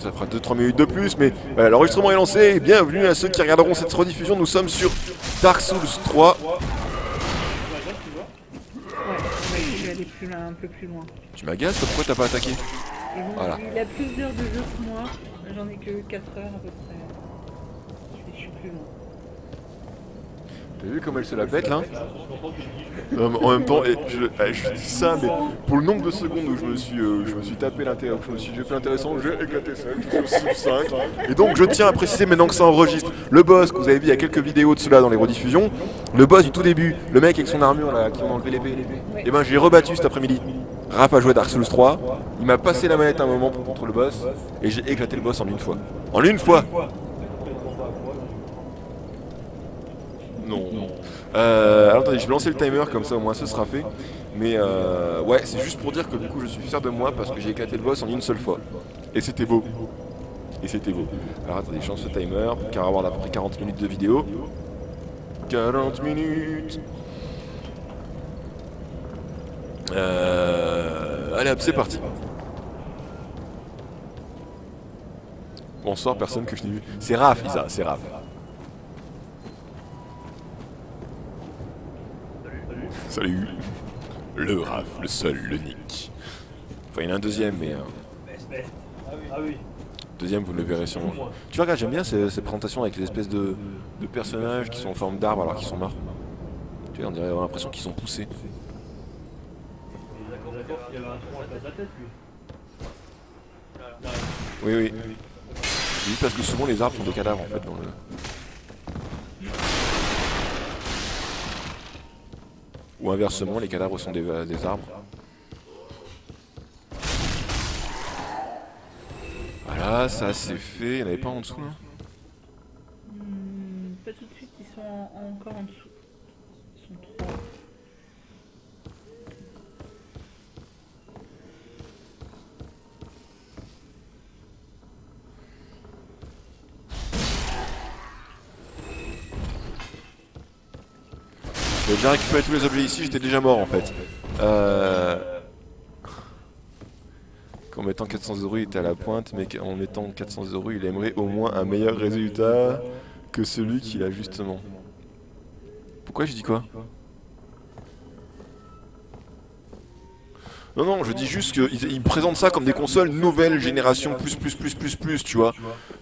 Ça fera 2-3 minutes de plus, mais voilà, l'enregistrement est lancé. Bienvenue à ceux qui regarderont cette rediffusion. Nous sommes sur Dark Souls 3. Ouais, je vais aller plus loin, un peu plus loin. Tu m'agaces, pourquoi t'as pas attaqué Et bon, Voilà. Il a plus d'heures de jeu que moi. J'en ai que 4 heures à peu près. Je suis plus loin. T'as vu comme elle se la pète là Non, mais En même temps, je, eh, je dis ça, mais pour le nombre de secondes où je me suis, euh, je me suis tapé l'intérêt, où je me suis j'ai fait l'intéressant, j'ai éclaté 7, je suis au 5. Et donc je tiens à préciser maintenant que ça enregistre. Le boss que vous avez vu il y a quelques vidéos de cela dans les rediffusions, le boss du tout début, le mec avec son armure là, qui ont enlevé l'épée, et ben je l'ai rebattu cet après-midi. Raph a joué à Dark Souls 3, il m'a passé la manette un moment pour contre le boss, et j'ai éclaté le boss en une fois. En une fois Non. Euh, alors attendez, je vais lancer le timer comme ça au moins ce sera fait. Mais euh, ouais, c'est juste pour dire que du coup je suis fier de moi parce que j'ai éclaté le boss en une seule fois. Et c'était beau. Et c'était beau. Alors attendez, je lance le timer car avoir à peu près 40 minutes de vidéo. 40 minutes. Euh, allez hop, c'est parti. Bonsoir, personne que je n'ai vu. C'est Raph, Isa, c'est Raph. Salut. Le Raph, le seul, l'unique. Enfin, il y en a un deuxième, mais. euh, Ah oui. deuxième, vous le verrez sûrement. Tu vois, regarde, j'aime bien ces, ces présentations avec les espèces de, de personnages qui sont en forme d'arbre alors qu'ils sont morts. Tu vois, on dirait avoir l'impression qu'ils sont poussés. Oui, oui. Oui, parce que souvent les arbres sont des cadavres en fait dans le. Ou inversement, les cadavres sont des, euh, des arbres. Voilà, ça c'est fait. Il n'y en avait pas en dessous là Hmm, pas tout de suite, ils sont en- encore en dessous. Ils sont trois. Déjà récupéré tous les objets ici, j'étais déjà mort en fait. Euh... Qu'en mettant 400 euros il était à la pointe, mais qu'en mettant 400 euros il aimerait au moins un meilleur résultat que celui qu'il a justement. Pourquoi je dis quoi? Non, non, je dis juste qu'ils ils présentent ça comme des consoles nouvelle génération plus plus plus plus plus, tu vois.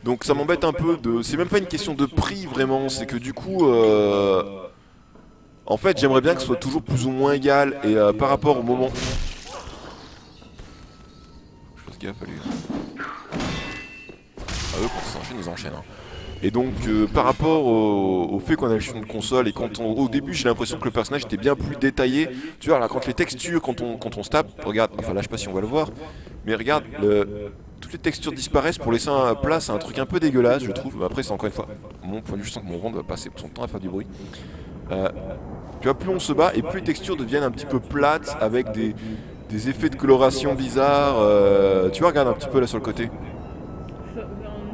Donc ça m'embête un peu de... C'est même pas une question de prix vraiment, c'est que du coup... Euh... En fait, j'aimerais bien que ce soit toujours plus ou moins égal et euh, par rapport au moment. Je fasse gaffe à lui. Ah, eux, quand ils s'enchaînent, ils enchaînent. hein. Et donc, euh, par rapport au, fait qu'on a une console et quand on, au début, j'ai l'impression que le personnage était bien plus détaillé. Tu vois, là, quand les textures, quand on, quand on se tape, regarde, enfin là, je sais pas si on va le voir, mais regarde, le- toutes les textures disparaissent pour laisser un place, c'est un truc un peu dégueulasse, je trouve. Après, c'est encore une fois mon point de vue, je sens que mon rond va passer son temps à faire du bruit. Euh, tu vois, plus on se bat et plus les textures deviennent un petit peu plates avec des, des effets de coloration bizarres. euh, tu vois, regarde un petit peu là sur le côté.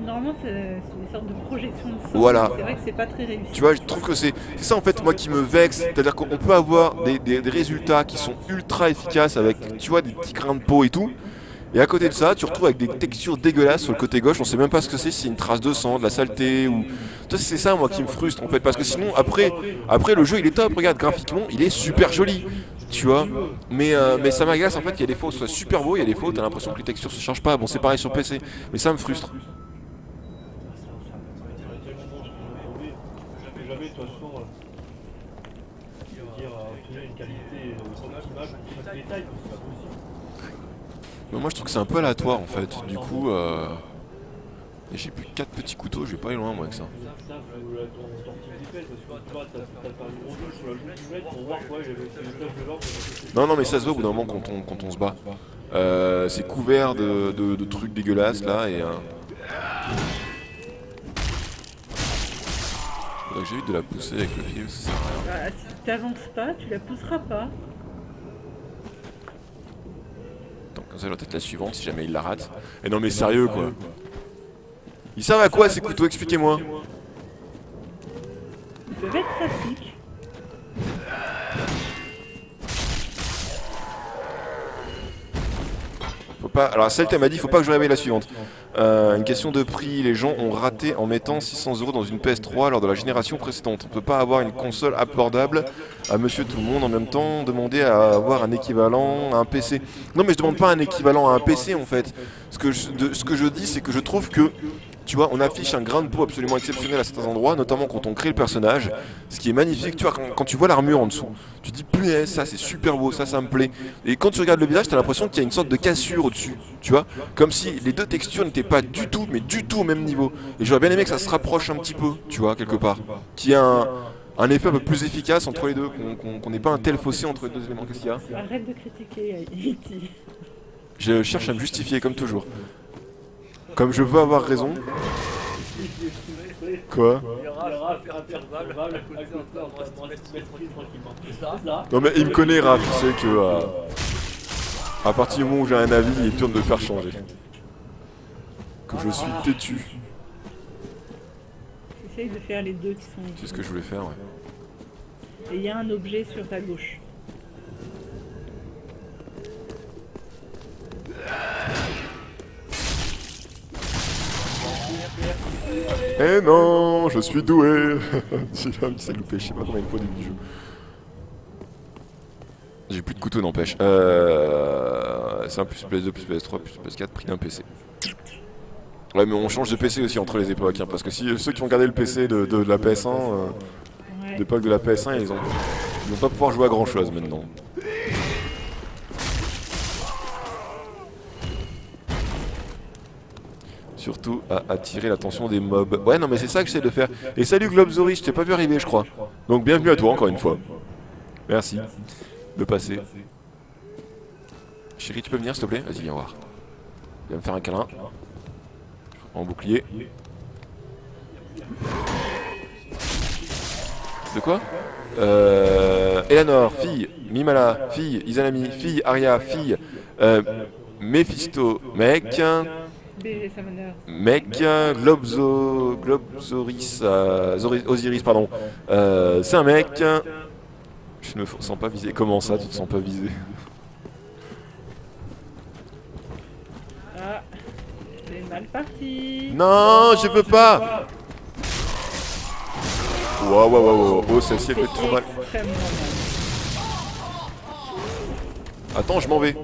Normalement, c'est des sortes de projections de sang. Voilà. C'est vrai que c'est pas très réussi. Tu vois, je trouve que c'est c'est ça en fait moi qui me vexe. C'est-à-dire qu'on peut avoir des, des- des résultats qui sont ultra efficaces avec, tu vois, des petits grains de peau et tout. Et à côté de ça, tu retrouves avec des textures dégueulasses sur le côté gauche. On sait même pas ce que c'est, si c'est une trace de sang, de la saleté ou. C'est ça moi qui me frustre en fait. Parce que sinon, après, après le jeu il est top. Regarde, graphiquement, il est super joli. Tu vois, mais, euh, ça m'agace en fait qu'il y a des ce soit super beau, il y a des où t'as l'impression que les textures se changent pas. Bon, c'est pareil sur PC, mais ça me frustre. Mais moi je trouve que c'est un peu aléatoire en fait. Du coup, euh... j'ai plus que 4 petits couteaux, je vais pas aller loin moi avec ça. Non, non, mais ça se voit au bout d'un moment quand on, quand on se bat. Euh, c'est couvert de, de- trucs dégueulasses là et. Euh... Faudrait j'évite de la pousser avec le pied, ça sert à rien. Bah, si t'avances pas, tu la pousseras pas. Donc, comme ça, j'aurai peut-être la suivante si jamais il la rate. Et non, mais sérieux quoi. Ils servent à quoi ces couteaux Expliquez-moi. Ils peuvent être. Faut pas. Alors celle elle m'a dit faut pas que je réveille la suivante. Euh, une question de prix, les gens ont raté en mettant 600 euros dans une PS3 lors de la génération précédente. On peut pas avoir une console abordable à monsieur tout le monde en même temps, demander à avoir un équivalent à un PC. Non mais je demande pas un équivalent à un PC en fait. Ce que ce que je dis c'est que je trouve que tu vois, on affiche un grain de peau absolument exceptionnel à certains endroits, notamment quand on crée le personnage. Ce qui est magnifique, tu vois, quand, quand tu vois l'armure en dessous, tu te dis, punaise, ça c'est super beau, ça ça me plaît. Et quand tu regardes le visage, t'as l'impression qu'il y a une sorte de cassure au-dessus, tu vois, comme si les deux textures n'étaient pas du tout, mais du tout au même niveau. Et j'aurais bien aimé que ça se rapproche un petit peu, tu vois, quelque part. Qu'il y ait un, un effet un peu plus efficace entre les deux, qu'on n'ait pas un tel fossé entre les deux éléments. Qu'est-ce qu'il y a? Arrête de critiquer. Je cherche à me justifier comme toujours. Comme je veux avoir raison. Quoi Non mais il me connaît Raph, il sait que euh, à partir du moment où j'ai un avis, il est dur de faire changer. Que je suis têtu. Essaye de faire les deux qui sont. C'est ce que je voulais faire, ouais. Et il y a un objet sur ta gauche. Eh non, je suis doué s'est loupé, je sais pas combien de fois du jeu. J'ai plus de couteau n'empêche. Euh... C'est un plus PS2, plus PS3, plus PS4, prix d'un PC. Ouais mais on change de PC aussi entre les époques, hein, parce que si ceux qui ont gardé le PC de, de la PS1, euh, Ouais. l'époque de la PS1, ils ont, ils vont pas pouvoir jouer à grand chose maintenant. Surtout à attirer l'attention des mobs. Ouais non mais c'est ça que j'essaie de faire. Et salut Globzori, je t'ai pas vu arriver je crois. Donc bienvenue à toi encore une fois. Merci de passer. Chérie tu peux venir s'il te plaît? Vas-y viens voir. Viens me faire un câlin. En bouclier. De quoi? Euh, Eleanor, fille, Mimala, fille, Izanami, fille, Aria, fille, euh, Mephisto, mec. Mec, Globzo, Globzoris, euh, Osiris, pardon, euh, c'est un mec. Je ne me sens pas visé. Comment ça, tu te sens pas visé? Ah, c'est mal parti. Non, je veux pas Waouh, waouh, waouh, waouh, oh, celle-ci elle fait trop mal. Attends, je m'en vais.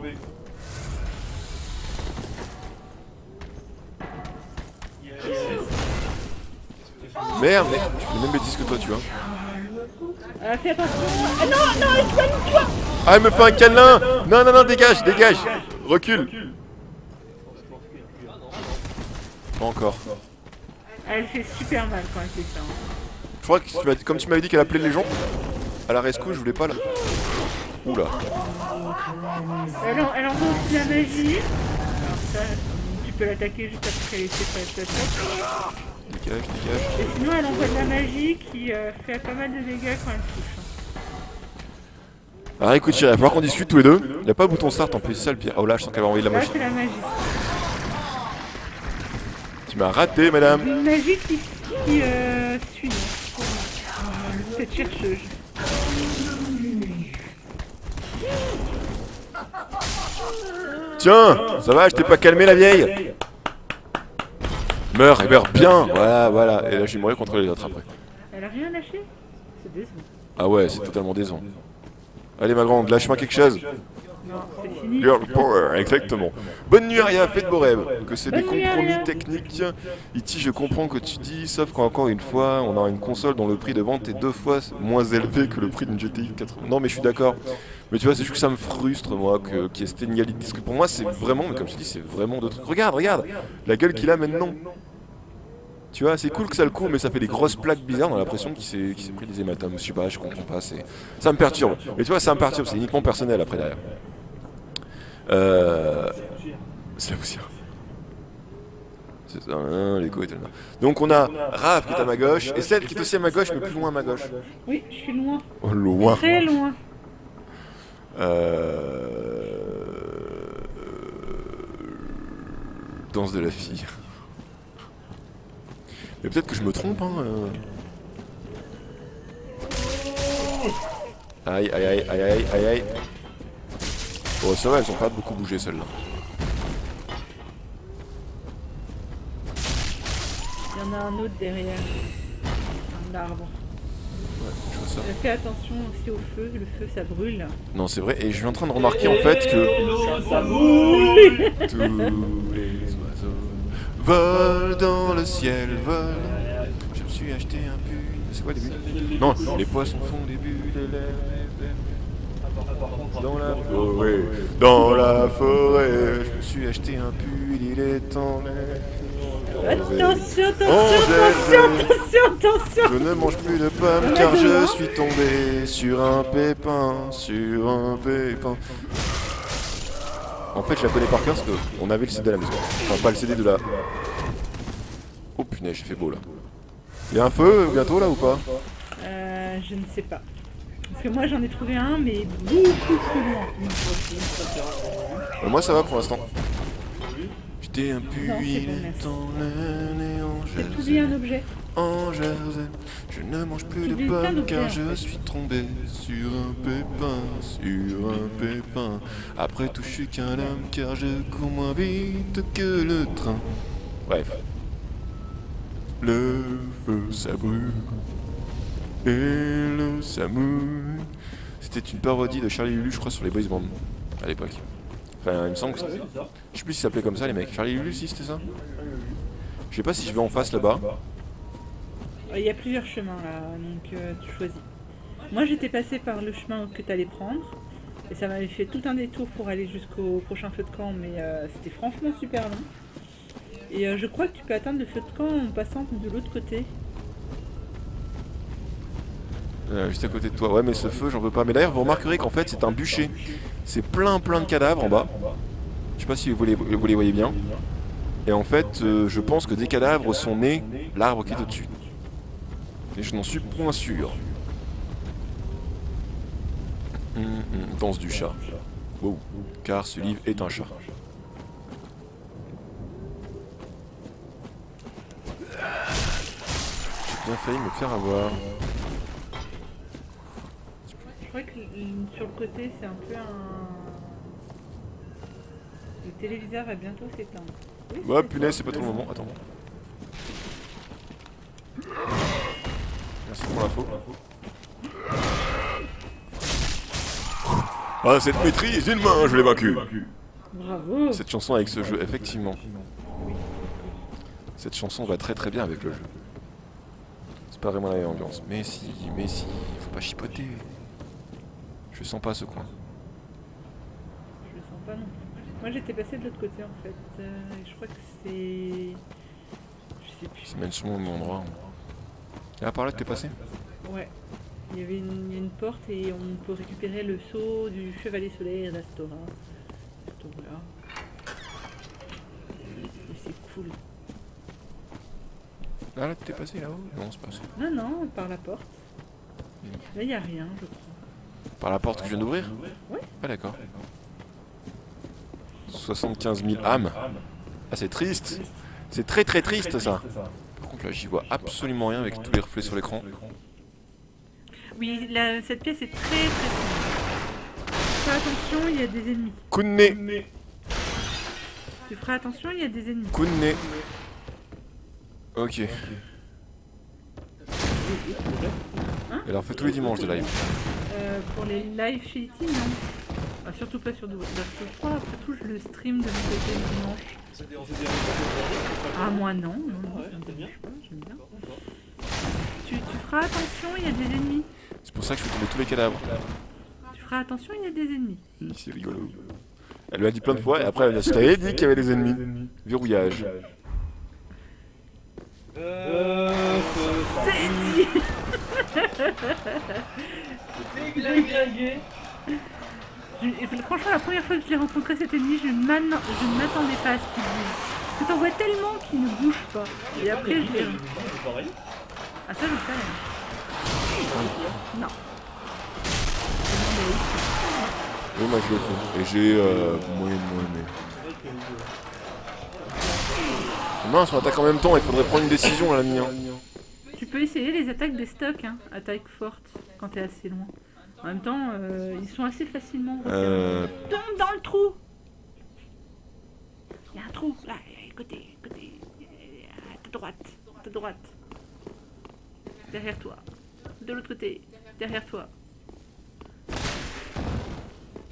Merde, mais je fais les mêmes bêtises que toi, tu vois. Ah, fais attention. Ah non, non, éloigne-toi. Ah, elle me fait un câlin Non, non, non, dégage, dégage Recule Pas encore. Elle fait super mal quand elle fait ça. hein. Je crois que tu comme tu m'avais dit qu'elle appelait les gens à la rescousse, je voulais pas là. Oula. Elle, en- elle envoie aussi la magie. Alors ça, tu peux l'attaquer juste après qu'elle ait fait sa attaque. Dégage, dégage. Et sinon, elle envoie de la magie qui euh, fait pas mal de dégâts quand elle touche. Alors écoute, chérie, il va falloir qu'on discute tous les deux. Il y a pas de bouton start en plus, c'est ça le pire. Oh là, je sens qu'elle va envoyer de la Là, magie. c'est la magie. Tu m'as raté, madame. Une magie qui, qui euh, suit cette chercheuse. Tiens, ça va, je t'ai pas calmé la vieille Meurs et meurs bien Voilà, voilà. Et là, je vais mourir contre les autres après. Elle a rien lâché? C'est décevant. Ah ouais, c'est totalement décevant. Allez, ma grande, lâche-moi quelque chose. Non, c'est fini. Girl power, exactement. Bonne nuit, Aria, faites de beaux rêves. Que c'est des compromis Aria. techniques. Iti, je comprends que tu dis, sauf qu'encore une fois, on a une console dont le prix de vente est deux fois moins élevé que le prix d'une GTX 80. Non, mais je suis d'accord. Mais tu vois, c'est juste que ça me frustre, moi, que- qu'il y ait cette inégalité. Parce que pour moi, c'est vraiment, mais comme je dis, c'est vraiment de trucs. Regarde, regarde La gueule qu'il a maintenant. Tu vois, c'est cool que ça le court, mais ça fait des grosses plaques bizarres. On a l'impression qu'il s'est pris des hématomes. Je sais pas, je comprends pas. Ça me perturbe. Mais tu vois, ça me perturbe. C'est uniquement personnel après derrière. Euh. C'est la poussière. C'est ça, hein, l'écho est tellement. Donc on a Raph qui est à ma gauche et celle qui est aussi à ma gauche mais plus loin à ma gauche. Oui, je suis loin. Oh, loin. Très loin. Euh... Danse de la fille. Mais peut-être que je me trompe, hein. Euh. Aïe, aïe, aïe, aïe, aïe, aïe. Bon, oh, ça va, elles ont pas beaucoup bougé, celles-là. Il y en a un autre derrière. Un arbre. Ouais, je vois ça. Euh, fais attention aussi au feu, le feu ça brûle. Non, c'est vrai, et je suis en train de remarquer en fait que. Ça, ça Tous les volent dans le ciel, volent. Je me suis acheté un pull. C'est quoi les bulles Non, les poissons font des bulles. Dans la forêt, dans la forêt, je me suis acheté un pull, il est temps. Attention, attention, Angèle. attention, attention, attention Je ne mange plus de pommes car je suis tombé sur un pépin, sur un pépin. En fait, je la connais par cœur parce qu'on avait le CD à la maison. Enfin, pas le CD de la. Oh punaise, j'ai fait beau là. Il y a un feu bientôt là ou pas Euh, je ne sais pas. Parce que moi j'en ai trouvé un, mais beaucoup plus loin. Euh, Moi ça va pour l'instant. J'étais un puits, c'est il bon, est merci. temps, l'année J'ai oublié un objet. En Jersey, je ne mange plus de pommes car je suis tombé sur un pépin, sur un pépin. Après tout, je suis qu'un homme car je cours moins vite que le train. Bref. Le feu ça brûle et ça mouille. C'était une parodie de Charlie Lulu, je crois, sur les boys bands à l'époque. Enfin, il me semble que ça. je sais plus si ça s'appelait comme ça les mecs. Charlie Lulu, si c'était ça? Je sais pas si je vais en face là-bas. Euh, Il y a plusieurs chemins là, donc euh, tu choisis. Moi j'étais passé par le chemin que tu allais prendre. Et ça m'avait fait tout un détour pour aller jusqu'au prochain feu de camp, mais euh, c'était franchement super long. Et je crois que tu peux atteindre le feu de camp en passant de l'autre côté. Juste à côté de toi. Ouais, mais ce feu, j'en veux pas. Mais d'ailleurs, vous remarquerez qu'en fait, c'est un bûcher. C'est plein, plein de cadavres en bas. Je sais pas si vous les, voyez bien. Et en fait, je pense que des cadavres sont nés l'arbre qui est au-dessus. Et je n'en suis point sûr. Hum, hum, danse du chat. Wow. Car ce livre est un chat. J'ai bien failli me faire avoir. Je crois que sur le côté c'est un peu un. Le téléviseur va bientôt s'éteindre. Ouais, punaise, c'est pas trop le moment. Attends. Merci pour l'info. Ah, cette maîtrise d'une main, je l'ai vaincu. Bravo Cette chanson avec ce jeu, effectivement. Cette chanson va très très bien avec le jeu. C'est pas vraiment la même ambiance. Mais si, mais si, faut pas chipoter. Je sens pas ce coin. Je le sens pas non plus. Moi j'étais passé de l'autre côté en fait. Euh, et je crois que c'est. Je sais plus. C'est même sûrement au même endroit. Ah, par là que t'es passé Ouais. Il y avait une, porte et on peut récupérer le sceau du chevalier solaire d'Astora. Et c'est cool. Ah, là t'es passé là-haut? Non, c'est pas ça. Non, non, par la porte. Là, il a rien, je crois. Par la porte que je viens d'ouvrir? Ouais. Ah d'accord. 75 000 âmes. Ah c'est triste. C'est très très triste ça. Contre là j'y vois absolument rien avec tous les reflets sur l'écran. Oui, la- cette pièce est très très sombre. Fais attention, il y a des ennemis. Coup de nez Tu feras attention, il y a des ennemis. Coup de nez Ok. Elle en fait tous les dimanches de live. Euh, pour les live chez non. Surtout pas sur Dark Souls 3. Après tout, je le stream de mon côté le dimanche. C'est des- Ah, moi non, non, non, Ouais, ça me c'est bien. dérange pas, j'aime bien. Tu, tu feras attention, il y a des ennemis. C'est pour ça que je fais tomber tous les cadavres. Tu feras attention, il y a des ennemis. Hi, C'est rigolo. Elle lui a dit plein de fois et après elle a dit Je t'avais dit qu'il y avait des ennemis. Verrouillage. Euh, C'est dit déglingué. Je- Franchement, la première fois que je l'ai rencontré cet ennemi, je ne je m'attendais pas à ce qu'il bouge. Parce que t'en vois tellement qu'il ne bouge pas. Et après, je l'ai. Ah, ça, je le savais. Non. Oui, moi je le fais. Et j'ai euh, moyen de. Mince, on attaque en même temps, il faudrait prendre une décision là, l'ami. hein. à. Tu peux essayer les attaques des stocks, hein. Attaque forte, quand t'es assez loin. En même temps, euh, ils sont assez facilement. Euh. Tombe dans le trou Il y a un trou, là, côté, côté, euh, à ta droite. à droite. Derrière toi. De l'autre côté. Derrière toi.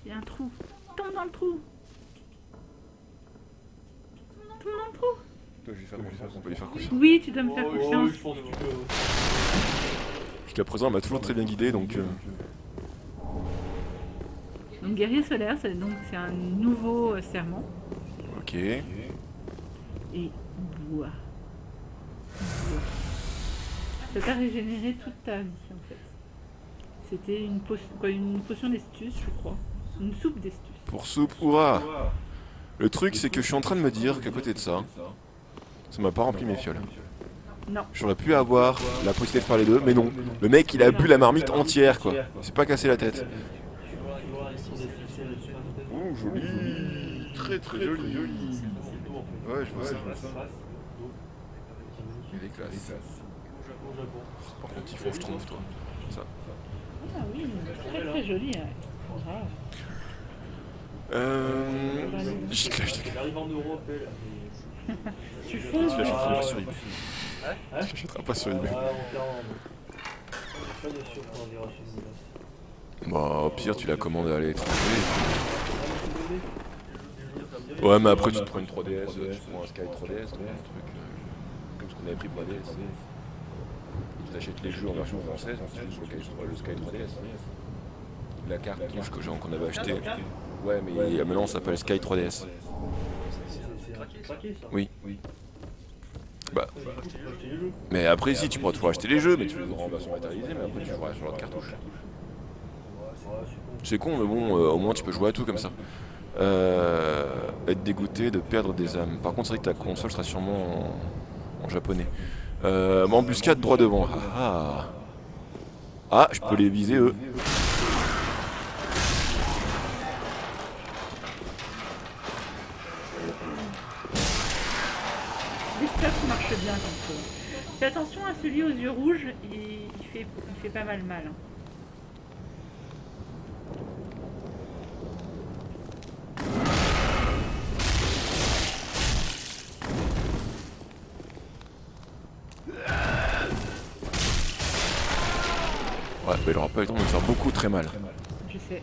Il y a un trou. Tombe dans le trou. Tombe dans le trou. Je vais faire confiance, on peut lui faire confiance. Oui, tu dois me faire Oh, confiance. je. Jusqu'à présent, elle m'a toujours très bien guidé, donc... euh, Donc guerrier solaire, c'est donc c'est un nouveau euh, serment. Ok. Et bois. Ça t'a régénéré toute ta vie en fait. C'était une, une potion d'estus, je crois. Une soupe d'estus. Pour soupe, hurrah Le truc, c'est que je suis en train de me dire qu'à côté de ça, ça m'a pas rempli mes fioles. Non. J'aurais pu avoir la possibilité de faire les deux, mais non. Le mec, il a bu la marmite entière, quoi. Il s'est pas cassé la tête. Tu vois, tu vois, ils sont des ficelles dessus, à côté. Oh, joli Très très joli fait. Ouais, je vois ça. Il est classe. Par contre, il faut que je trompe, toi. Ça. Ah oui, très très joli. Ah. Euh... J'y clash, j'y en Europe, Tu fonces Je l'achèterai pas sur ouais. eBay. Hein Je l'achèterai pas sur Ah, eBay. Bah, au pire, tu la commandes à l'étranger. Ouais, mais après, tu te prends une 3DS, euh, tu prends un Sky 3DS, quoi, un truc euh, comme ce qu'on avait pris pour la DS. Tu t'achètes les jeux en version française, ensuite le Sky- le Sky 3DS. La j'ai- qu'on avait acheté. Ouais, mais maintenant ça s'appelle Sky 3DS. C'est craqué ça. Oui. Bah, tu mais après, si, tu pourras toujours acheter les jeux, mais tu les auras en version matérialisée, mais après, tu joueras sur l'autre cartouche. C'est con, mais bon, euh, au moins tu peux jouer à tout comme ça. Euh, être dégoûté de perdre des âmes. Par contre, c'est vrai que ta console sera sûrement en, en japonais. Euh, embuscade droit devant. Ah, ah. Ah, je peux les viser eux. Les stuffs marchent bien eux. Fais attention à celui aux yeux rouges, il, il fait, il fait pas mal mal. hein. Il aura pas eu le temps de me faire beaucoup très mal. Je sais.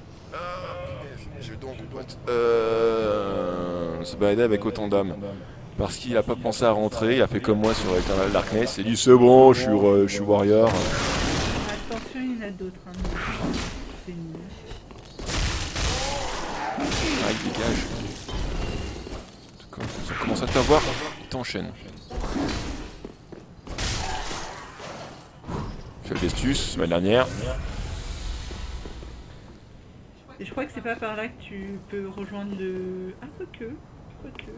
J'ai donc pote. Euh, se balader avec autant d'âmes. Parce qu'il a pas pensé à rentrer, il a fait comme moi sur Eternal Darkness, il dit c'est bon, je suis, re- je suis warrior. Attention, il y en a d'autres. Hein. C'est nul. Ah, il dégage. Commence à t'avoir, il t'enchaîne. Fiole d'Estus, semaine dernière. Et je crois que c'est pas par là que tu peux rejoindre le. Ah, quoique. Quoique.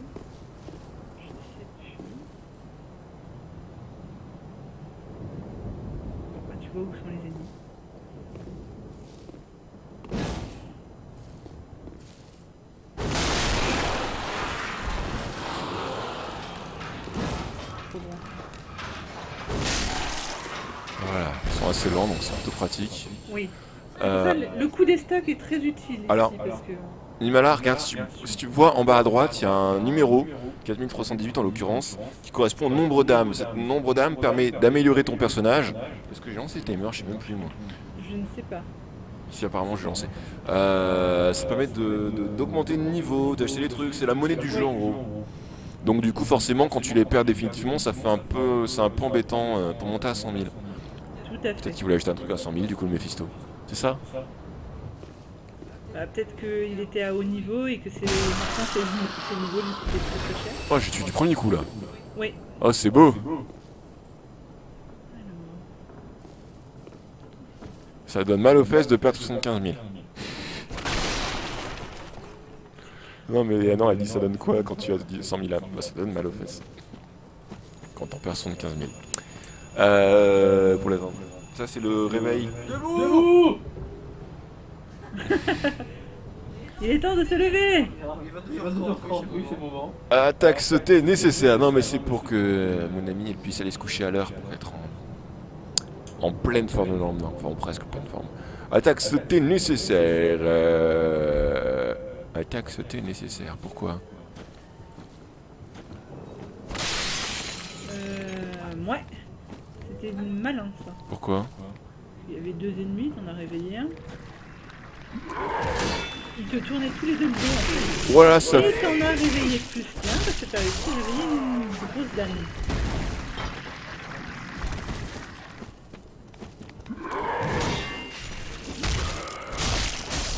Je sais plus. Bon, tu vois où sont les ennemis? Trop bon. Voilà, ils sont assez lents donc Oui. Euh, Ça, le- coup des stocks est très utile alors- ici parce que. Regarde, si tu, si tu vois en bas à droite, il y a un numéro, 4318 en l'occurrence, qui correspond au nombre d'âmes. Ce nombre d'âmes permet d'améliorer ton personnage. Est-ce que j'ai lancé le timer? Je sais même plus moi. Je ne sais pas. Si apparemment je l'ai lancé. Euh, ça permet de- de- d'augmenter le niveau, d'acheter des trucs, c'est la monnaie du jeu en gros. Donc du coup forcément quand tu les perds définitivement ça fait un peu c'est un peu embêtant euh, pour monter à 100 000. Tout à fait. Peut-être qu'il voulait acheter un truc à 100 000 du coup le Mephisto. C'est ça Bah, Peut-être qu'il était à haut niveau et que c'est maintenant niveaux lui coûtaient très très cher. Oh j'ai tué du premier coup là. Oui. Oh c'est beau Ça donne mal aux fesses de perdre 75 000. Non mais ah non elle dit ça donne quoi quand tu as dit 100 000 âmes Bah ça donne mal aux fesses. Quand t'en perds 75 000. Euh, pour les vendre. Ça c'est le réveil. Debout Il est temps de se lever Il va 22h30, oui, c'est le moment. Attaque sautée nécessaire. Non mais c'est pour que mon ami elle puisse aller se coucher à l'heure pour être en, en pleine forme le lendemain. Enfin en presque pleine forme. Attaque sautée nécessaire. Euh, Attaque sautée nécessaire. Pourquoi? Euh, Ouais. C'était malin ça. Pourquoi Il y avait deux ennemis, t'en as réveillé un. Ils te tournaient tous les deux le dos en fait. Voilà, ça Et t'en as réveillé plus qu'un parce que t'as réussi à réveiller une grosse dame.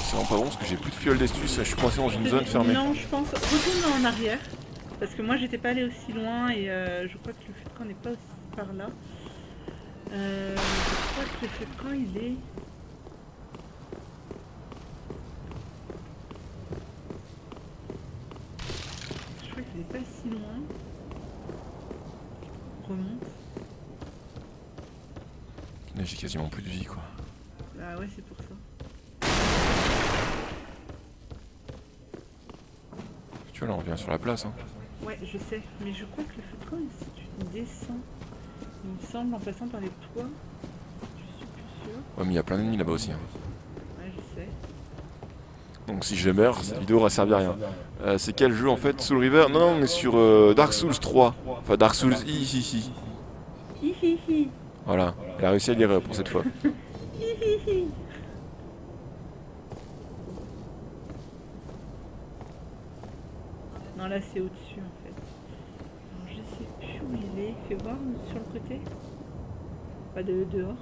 C'est vraiment pas bon parce que j'ai plus de fiole d'astuce, je suis coincé dans une zone fermée. Non, je pense. Retourne en arrière. Parce que moi j'étais pas allé aussi loin et euh, je crois que le de camp n'est pas aussi par là. Euh, je crois que le feu de camp il est. Je crois qu'il est pas si loin. Remonte. Là, J'ai quasiment plus de vie quoi. Bah ouais, c'est pour ça. Tu vois là on revient sur la place hein. Ouais, je sais. Mais je crois que le feu de camp, si tu descends, il me semble, en passant par les toits. Je suis plus sûre. Ouais mais il y a plein d'ennemis là-bas aussi. hein. Ouais, je sais. Donc si je meurs, cette vidéo aura servi à rien. Euh, c'est quel jeu en fait Soul River? Non, non, on est sur euh, Dark Souls 3. Enfin Dark Souls hi. Hi hi hi. Voilà, elle a réussi à lire pour cette fois. Non, là c'est au-dessus en fait. Alors, je sais plus où il est. Fais voir sur le côté. Pas de dehors.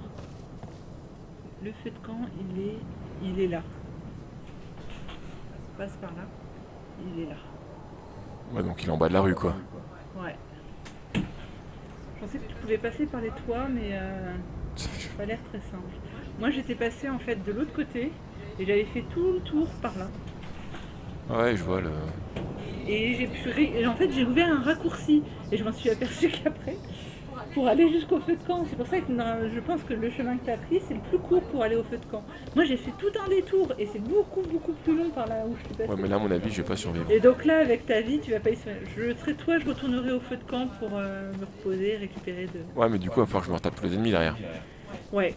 Le feu de camp, il est, il est là. Passe par là. Il est là. Ouais donc il est en bas de la rue quoi. Ouais. Je pensais que tu pouvais passer par les toits, mais euh, Ça fait- ça a pas l'air très simple. Moi j'étais passé en fait de l'autre côté et j'avais fait tout le tour par là. Ouais je vois le... Et j'ai pu ré- et en fait j'ai ouvert un raccourci et je m'en suis aperçu qu'après pour aller jusqu'au feu de camp. C'est pour ça que non, je pense que le chemin que tu as pris c'est le plus court pour aller au feu de camp. Moi j'ai fait tout un détour et c'est beaucoup beaucoup plus long par là où je suis passée. Ouais mais là à mon avis je vais pas survivre. Et donc là, avec ta vie, tu vas pas y soigner. Je serais toi, je retournerai au feu de camp pour euh, me reposer, récupérer de. Ouais mais du coup il va falloir que je me retape tous les ennemis derrière. Ouais.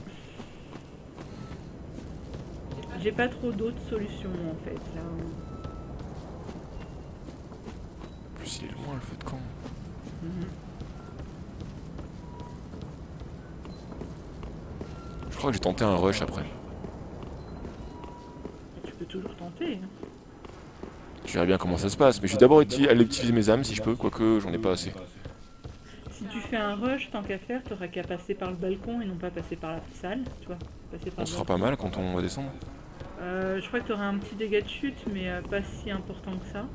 J'ai pas trop d'autres solutions en fait là. En plus il est loin le feu de camp. Mhm. Crois que j'ai tenté un rush après. Tu peux toujours tenter. hein. Je verrai bien comment ça se passe, mais je vais d'abord aller utiliser mes âmes si je peux, quoique j'en ai pas assez. Si tu fais un rush, tant qu'à faire, t'auras qu'à passer par le balcon et non pas passer par la salle, tu vois. On le se fera balcon. pas mal quand on va descendre. Euh, je crois que t'auras un petit dégât de chute, mais euh, pas si important que ça.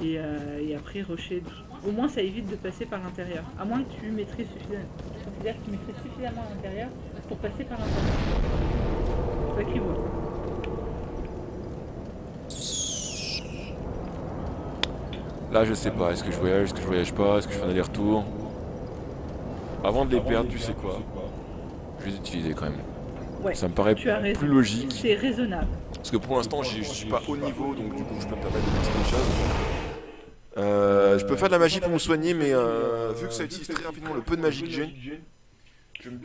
Et, euh, et après, rusher. Au moins, ça évite de passer par l'intérieur. À moins que tu maîtrises suffisamment. Tu maîtrises suffisamment à l'intérieur pour passer par l'intérieur. Toi qui vois. Là je sais pas, est-ce que je voyage, est-ce que je voyage pas, est-ce que je fais un aller-retour? Avant de les perdre, tu sais quoi? Je vais les utiliser quand même. Ouais. Ça me paraît plus logique. C'est raisonnable. Parce que pour l'instant, je suis pas haut niveau, donc du coup, je peux me permettre de faire certaines choses. Euh, je peux faire de la magie pour me soigner, mais euh, vu que ça utilise très rapidement le peu de magie que j'ai,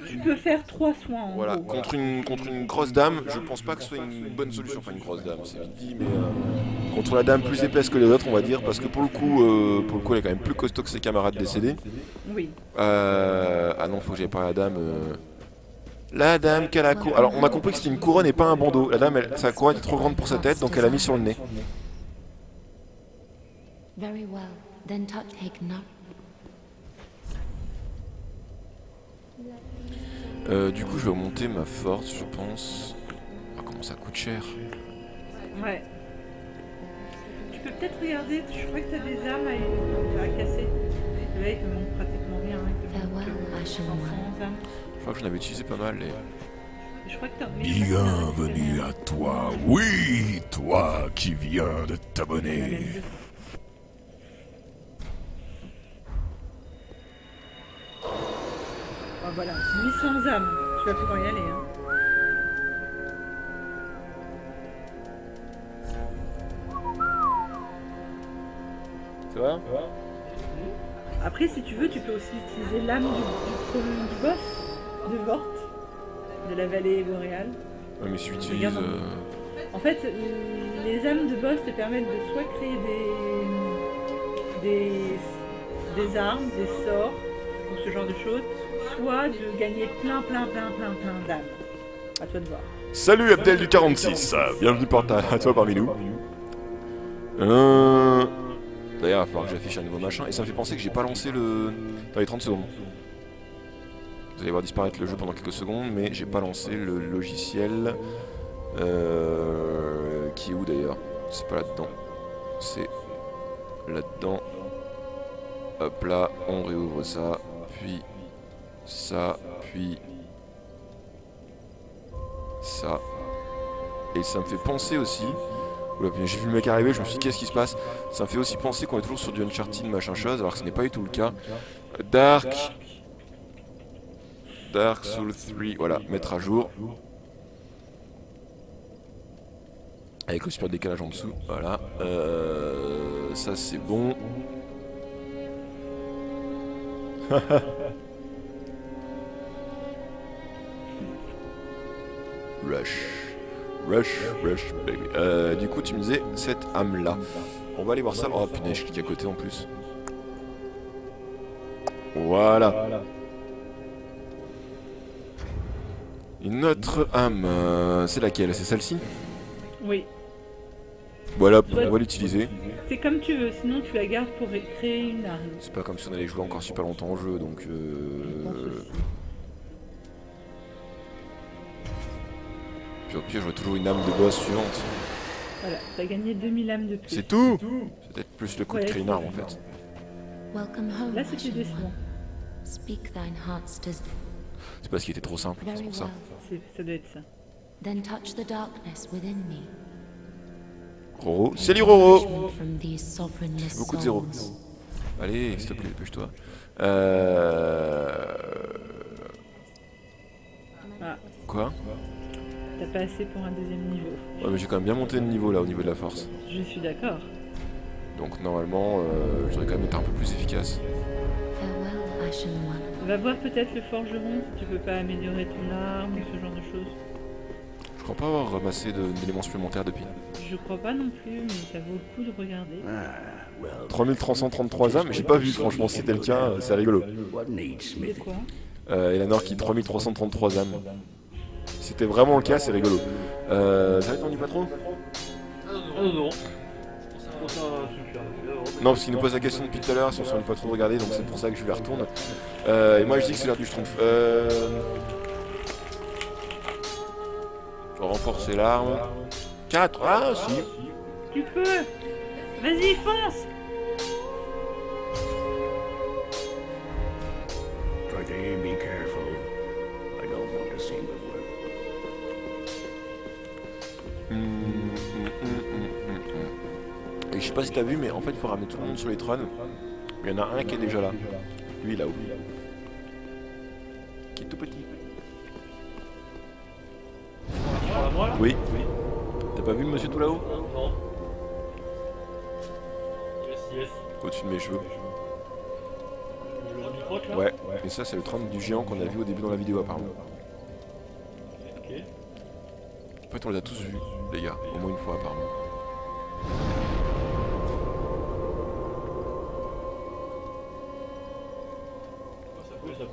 Tu peux faire trois soins en Voilà, gros. contre une, contre une grosse dame, je pense pas que ce soit une bonne solution. Enfin, une grosse dame, c'est vite dit, mais euh, contre la dame plus épaisse que les autres, on va dire, parce que pour le coup, euh, pour le coup, elle est quand même plus costaud que ses camarades décédés. Oui. Euh, ah non, faut que j'aille par la dame. euh, La dame qu'elle a cou- Alors, on a compris que c'était une couronne et pas un bandeau. La dame, elle- sa couronne est trop grande pour sa tête, donc elle a mis sur le nez. Very well. Then touch Euh, du coup, je vais augmenter ma force, je pense. Ah, comment ça coûte cher Ouais. Tu peux peut-être regarder, je crois que tu as des armes à, à casser. Là, il te manque pratiquement rien. hein, Il te manque Farewell, euh, Ashen 500 One. armes. Je crois que j'en avais utilisé pas mal. Et... Je crois que t'as- t'as Bienvenue à toi, oui, toi qui viens de t'abonner. Ah, voilà, 800 âmes. Tu vas pouvoir y aller. Hein. Ça va? Après, si tu veux, tu peux aussi utiliser l'âme du, du, du boss, de Vort, de la vallée boréale. Ouais, mais si j'utilise. Regarde. euh, En fait, les âmes de boss te permettent de soit créer des, des, des armes, des sorts, ou ce genre de choses, soit de gagner plein, plein, plein, plein, plein d'âmes. À toi de voir. Salut Abdel du 46, bienvenue par à toi parmi nous. Euh... D'ailleurs, il va falloir que j'affiche un nouveau machin, et ça me fait penser que j'ai pas lancé le... dans les 30 secondes. Vous allez voir disparaître le jeu pendant quelques secondes, mais j'ai pas lancé le logiciel... Euh... Qui est où d'ailleurs? C'est pas là-dedans. C'est là-dedans. Hop là, on réouvre ça, puis ça, puis ça. Et ça me fait penser aussi. J'ai vu le mec arriver, je me suis dit qu'est-ce qui se passe? Ça me fait aussi penser qu'on est toujours sur du Uncharted machin chose, alors que ce n'est pas du tout le cas. Dark. Dark Soul 3, voilà, mettre à jour. Avec le super décalage en dessous, voilà. Euh, ça c'est bon. Rush. Rush, rush, baby. Euh, du coup, tu me disais cette âme-là. On va aller voir ça. Oh punaise, je clique à côté en plus. Voilà. Une autre âme. euh, c'est laquelle? C'est celle-ci? Oui, Voilà, on va l'utiliser. c'est comme tu veux, sinon tu la gardes pour créer une arme. C'est pas comme si on allait jouer encore super longtemps au jeu, donc... Euh... Puis au pire, j'aurai toujours une âme de boss suivante. Voilà, t'as gagné 2000 âmes de plus. C'est tout C'est peut-être plus le coup de Ouais, c'est arme en fait. Welcome home, Là, c'était Ashen décevant. One. Speak thine heart's desire. C'est parce qu'il était trop simple, c'est pour ça. C'est- Ça doit être ça. Then touch the darkness within me. Roro, salut Roro Beaucoup de zéros. souls. Allez, s'il te plaît, dépêche-toi. Euh... Ah, Quoi? T'as pas assez pour un deuxième niveau. Ouais, mais j'ai quand même bien monté de niveau là au niveau de la force. Je suis d'accord. Donc normalement, euh, je devrais quand même être un peu plus efficace. Va voir peut-être le forgeron si tu peux pas améliorer ton arme ou ce genre de choses. Je crois pas avoir ramassé de- d'éléments supplémentaires depuis. Je crois pas non plus, mais ça vaut le coup de regarder. 3333 âmes, j'ai pas vu franchement, si c'était le cas, euh, c'est rigolo. C'est quoi? Euh, Eleanor qui 3333 âmes. C'était vraiment le cas, c'est rigolo. Euh, ça t'en dis pas trop non, non. Non, parce qu'il nous pose la question depuis tout à l'heure si on s'en est pas trop regardé, donc c'est pour ça que je lui retourne. Euh, et moi je dis que c'est l'heure du schtroumpf. Euh... Je vais renforcer l'arme. 4 Ah si Tu peux Vas-y, fonce pas si t'as vu, mais en fait il faut ramener tout le monde sur les trônes. Il y en a un qui est déjà là. Lui là-haut. Qui est tout petit. Oui. T'as pas vu le monsieur tout là-haut? Non. Yes, yes. Au-dessus de mes cheveux. Ouais. Et ça c'est le trône du géant qu'on a vu au début dans la vidéo apparemment. En fait on les a tous vus, les gars. Au moins une fois apparemment.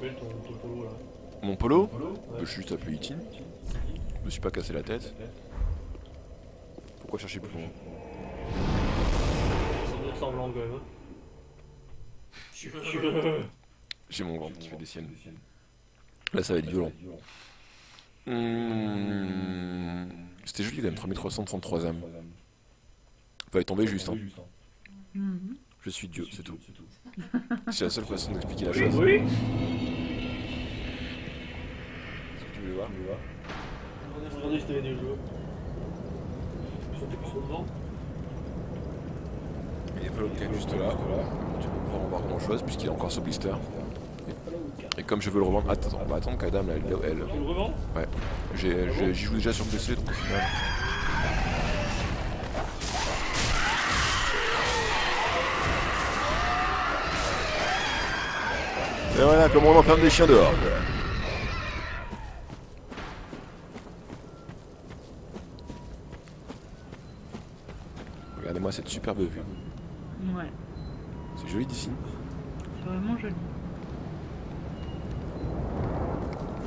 S'appelle ton, ton polo là Mon polo Je suis juste appelé Itin. Je me suis pas cassé la tête. Pourquoi chercher plus loin Ça doit être semblant quand même. hein. Je J'ai mon ventre qui fait des siennes. Là ça va être violent. Mmh. C'était joli quand même, 3333 âmes. Fallait tomber juste. Hein. Mhm. Je suis Dieu, c'est tout. C'est la seule façon d'expliquer la chose. Oui Tu voulais voir Regardez si t'avais des jeux. Ils sont ils sont devant. Il y a Fallout 4 juste là. Tu peux pas en voir grand chose puisqu'il est encore sous blister. Et comme je veux le revendre. Attends, on va attendre qu'Adam là, elle. elle- Tu le revends Ouais. J'ai- j'ai- J'y joue déjà sur PC donc au final. Et voilà comment on enferme des chiens dehors. Cette superbe vue. Ouais. C'est joli d'ici. C'est vraiment joli.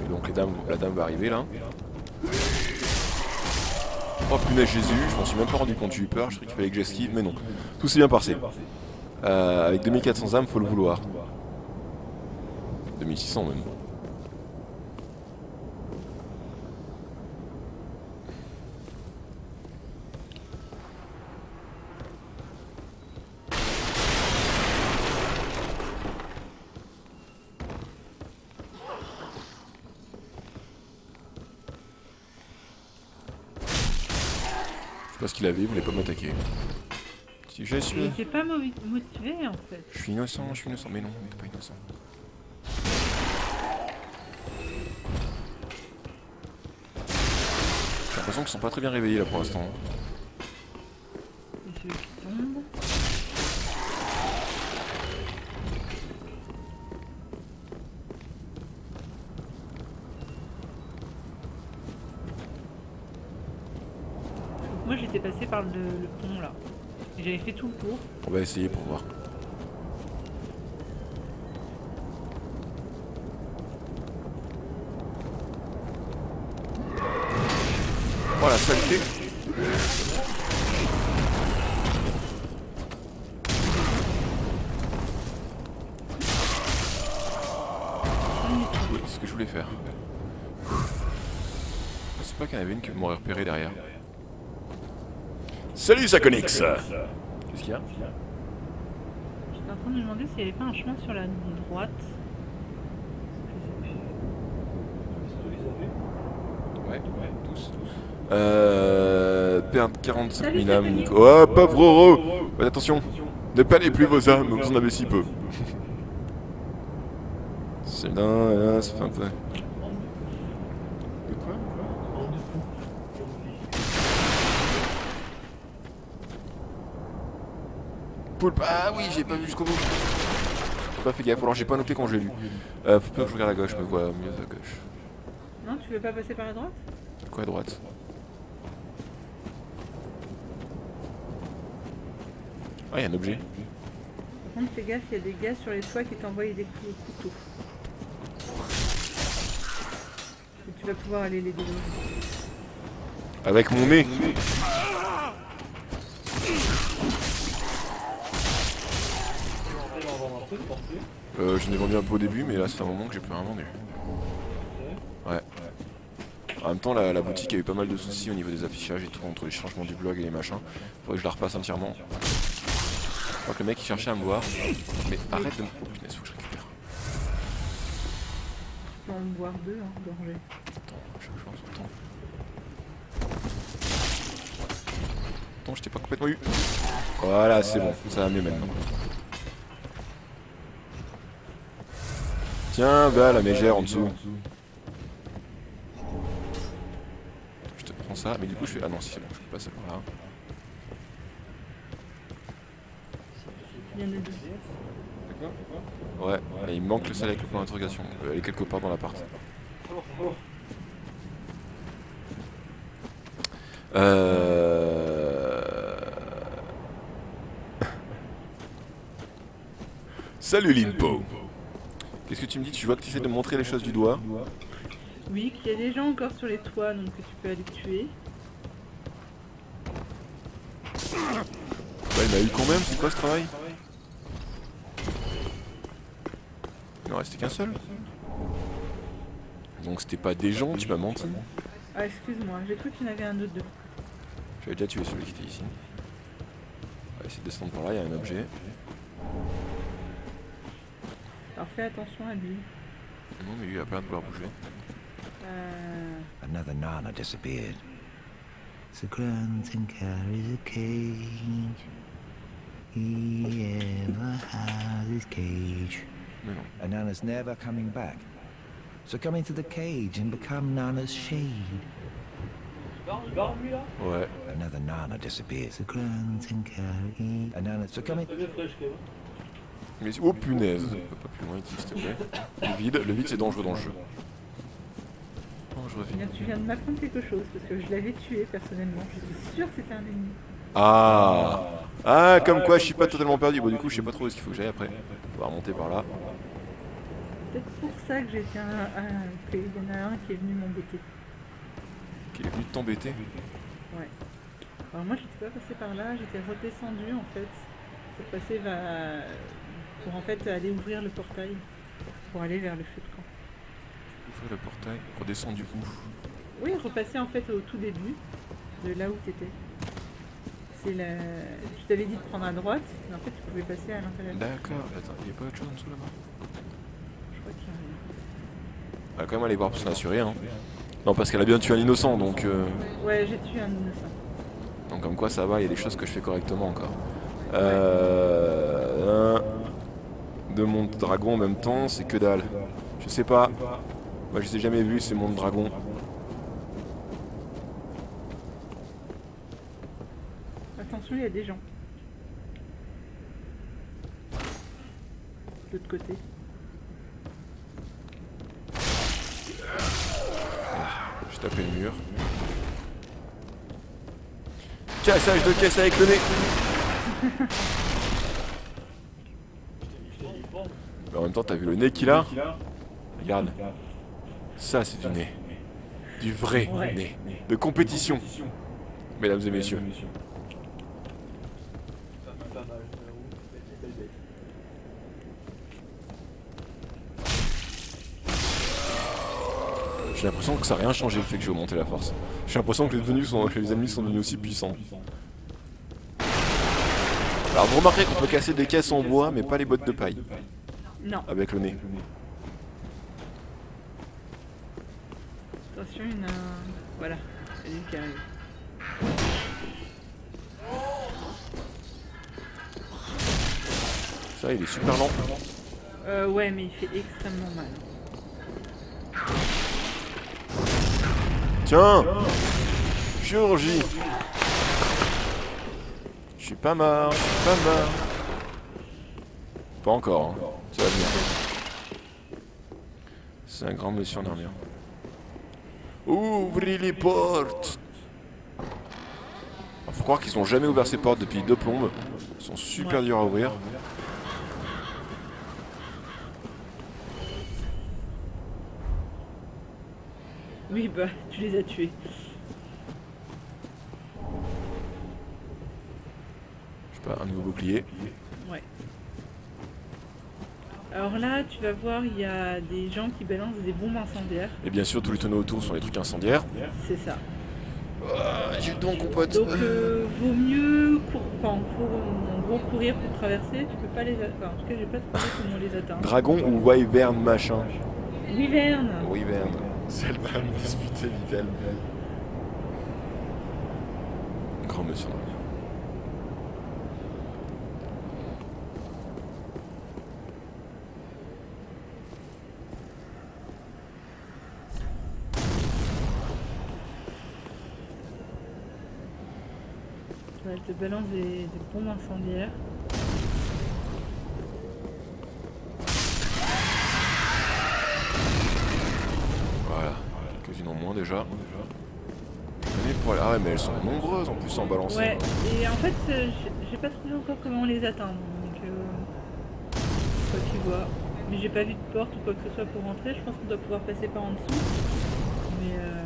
Et donc la dame va arriver là. Oh punaise Jésus, je m'en suis même pas rendu compte, j'ai eu peur, je croyais qu'il fallait que j'esquive, mais non. Tout s'est bien passé. Euh, avec 2400 âmes, faut le vouloir. 2600 même. Qu'il avait, il voulait pas m'attaquer. Si je suis. Il était pas motivé en fait. Je suis innocent, je suis innocent, mais non, il est pas innocent. J'ai l'impression qu'ils sont pas très bien réveillés là pour l'instant. Et celui qui tombe. Moi j'étais passé par le, pont là. J'avais fait tout le tour. On va essayer pour voir. Oh la saleté c'est ce que je voulais faire. Je sais pas qu'il y en avait une qui m'aurait repéré derrière. Salut Saconix Qu'est-ce qu'il y a J'étais en train de me demander s'il n'y avait pas un chemin sur la droite. Je plus. Ouais, tous. Euh. Perdre 45 Salut, 000 âmes. Oh, pauvre Roro Faites attention Ne perdez plus vos âmes, vous en avez si peu. C'est là, là, ça fait un peu. De quoi En dessous. Poulpe Ah oui, j'ai pas vu jusqu'au bout. J'ai pas fait gaffe, alors j'ai pas noté quand j'ai lu. Euh, faut pas que je regarde à gauche, je me vois mieux à gauche. Non, tu veux pas passer par la droite? Quoi à droite? Ah, il y a un objet. Par contre, fais gaffe, il y a des gars sur les toits qui t'envoient des coups de couteau. Et tu vas pouvoir aller les déloger. Avec mon nez euh, J'en ai vendu un peu au début, mais là c'est un moment que j'ai plus rien vendu. Ouais. En même temps, la, la boutique a eu pas mal de soucis au niveau des affichages et tout, entre les changements du blog et les machins. Faudrait que je la refasse entièrement. Je crois que le mec il cherchait à me voir. Mais arrête de me. Oh punaise, faut que je récupère. Tu peux en boire deux, hein, gorgées. Attends, chaque en son temps. Attends, je t'ai pas complètement eu. Voilà, c'est bon, ça va mieux maintenant. Tiens, bah la mégère en dessous. Je te prends ça, mais du coup je fais. Ah non, si c'est bon, je peux passer par là. Il y en a deux. Ouais, et il manque le salle avec le point d'interrogation. Euh, Elle est quelque part dans l'appart. Euh... Salut Limpo Qu'est-ce que tu me dis? Tu vois que tu essaies de montrer les choses du doigt? Oui, qu'il y a des gens encore sur les toits, donc que tu peux aller tuer. Bah il m'a eu quand même, c'est quoi ce travail? Il en restait qu'un seul Donc c'était pas des gens, tu m'as menti Ah, excuse-moi, j'ai cru qu'il y en avait un autre de. J'avais déjà tué celui qui était ici. On va essayer de descendre par là, il y a un objet. Fais attention à lui. Non mais lui il a pas l'air de vouloir bouger. Euh... Another Nana disappeared. So Grunton carries a cage. He ever has his cage. Mais non. And Nana's never coming back. So come into the cage and become Nana's shade. Il barre lui là Ouais. Another Nana disappeared. So Grunton carries a Nana. So come in. Mais oh punaise Pas plus loin ici s'il te plaît. Le vide, le vide c'est dangereux dans le jeu. Dangereux vide. tu viens de m'apprendre quelque chose parce que je l'avais tué personnellement. J'étais sûre que c'était un ennemi. Ah Ah comme quoi je suis pas totalement perdu. Bon du coup je sais pas trop où est-ce qu'il faut que j'aille après. On va remonter par là. peut-être pour ça que j'ai été un, un- qu'il y en a un qui est venu m'embêter. Qu'il est venu t'embêter? Ouais. Alors moi j'étais pas passé par là, j'étais redescendu en fait. Pour passer vers... pour en fait aller ouvrir le portail. Pour aller vers le feu de camp. Ouvrir le portail, redescendre du coup. Oui, repasser en fait au tout début de là où t'étais. C'est la. Je t'avais dit de prendre à droite, mais en fait tu pouvais passer à l'intérieur. D'accord, attends, il n'y a pas autre chose en dessous là-bas? Je crois qu'il y a rien. On va quand même aller voir pour s'en assurer. Hein. Non, parce qu'elle a bien tué un innocent, donc, euh, Ouais, j'ai tué un innocent. donc comme quoi ça va, il y a des choses que je fais correctement encore. Euh, de mon dragon en même temps, c'est que dalle. Je sais pas. Moi je les ai jamais vus, c'est mon dragon. Attention, il y a des gens. De l'autre côté. J'ai tapé le mur. Cassage de caisse avec le nez Mais en même temps, t'as vu le nez qu'il a Regarde. Ça, c'est du nez. Du vrai nez. De compétition. Mesdames et messieurs. J'ai l'impression que ça n'a rien changé le fait que j'ai augmenté la force. J'ai l'impression que les, devenus sont, que les ennemis sont devenus aussi puissants. Alors vous remarquerez qu'on peut casser des caisses en bois, mais pas les bottes de paille, Non, avec le nez. attention, il y en a un. Voilà, c'est lui qui arrive. Ça, il est super lent. Euh, ouais, mais il fait extrêmement mal. Tiens Chirurgie Je suis pas mort, je suis pas mort. Pas encore, hein. ça va venir. C'est un grand monsieur en armure. Ouvrez les portes Faut croire qu'ils ont jamais ouvert ces portes depuis deux plombes. Ils sont super durs à ouvrir. Oui, bah, tu les as tués. Je sais pas, un nouveau bouclier. Ouais. Alors là, tu vas voir, il y a des gens qui balancent des bombes incendiaires. Et bien sûr, tous les tonneaux autour sont des trucs incendiaires. C'est ça. Ah, J'ai le don, compote. Donc, euh, vaut mieux cour... enfin, faut en gros courir pour traverser. Tu peux pas les atteindre. Enfin, en tout cas, j'ai pas trouvé comment les atteindre. Dragon ou Wyvern machin Wyvern Wyvern. C'est le va me disputer, dit-elle. Grand monsieur Elle te balance des, des bombes incendiaires. Voilà. Quelques-unes en moins déjà. Ah ouais, mais elles sont nombreuses en plus en balançant. Ouais, et en fait, euh, j'ai- j'ai pas trouvé encore comment les atteindre. Donc, euh, quoi tu vois. Mais j'ai pas vu de porte ou quoi que ce soit pour rentrer. Je pense qu'on doit pouvoir passer par en dessous. Mais euh,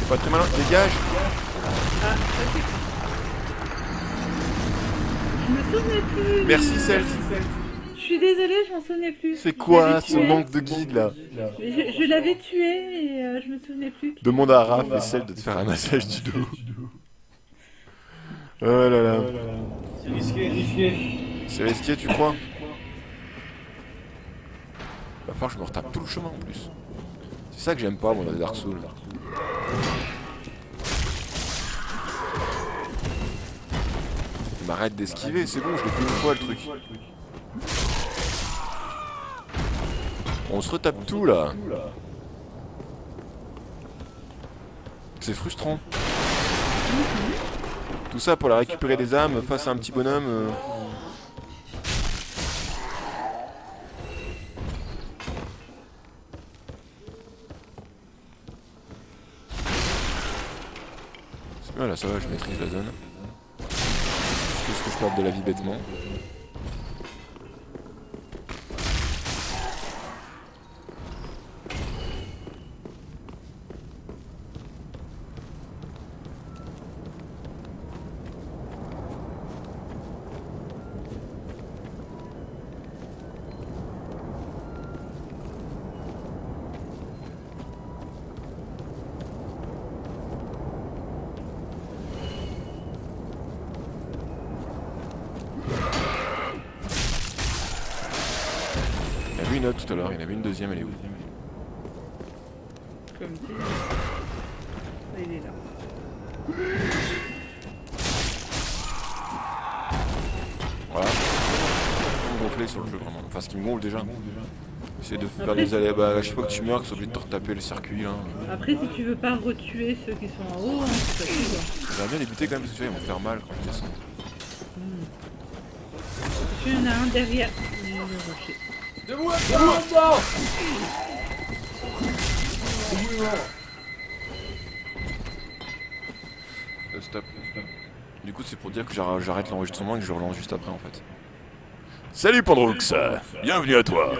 C'est pas très malin. Dégage Ah. Je me souvenais plus. Merci, Self. Je suis désolée, je m'en souvenais plus. C'est quoi ce tué. manque de guide là Je, je l'avais tué et euh, je me souvenais plus. Demande à Raph et Celle de te faire un massage du dos. Oh là là. C'est risqué, risqué. C'est risqué, tu crois Va falloir que je me retape tout le chemin en plus. C'est ça que j'aime pas, moi, dans les Dark Souls. M'arrête d'esquiver, c'est bon, je l'ai fait une fois le truc. On se retape tout là. C'est frustrant. Tout ça pour la récupérer des âmes face à un petit bonhomme. euh. Voilà, ça va, je maîtrise la zone. De la vie bêtement Tout à l'heure, il y en avait une deuxième, elle est où Comme dit. Il est là. Voilà. Il me gonfler sur le jeu vraiment. Enfin ce qui me gonfle déjà. Essayer de faire des allées. Bah à chaque fois que tu meurs, tu es obligé de te retaper le circuit là. Après, si tu veux pas retuer ceux qui sont en haut, hein, c'est quoi. J'aimerais bien les buter quand même parce que tu vois, ils vont faire mal quand je descends. Il y en a un derrière le rocher. Debout, stop. Du coup c'est pour dire que j'arr- j'arrête l'enregistrement et que je relance juste après en fait. Salut Pandrox Bienvenue à toi